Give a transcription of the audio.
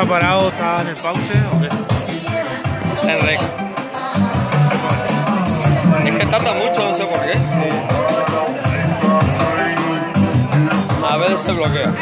¿Está parado? ¿Está en el pause? En. Es que tarda mucho, no sé por qué. A veces se bloquea.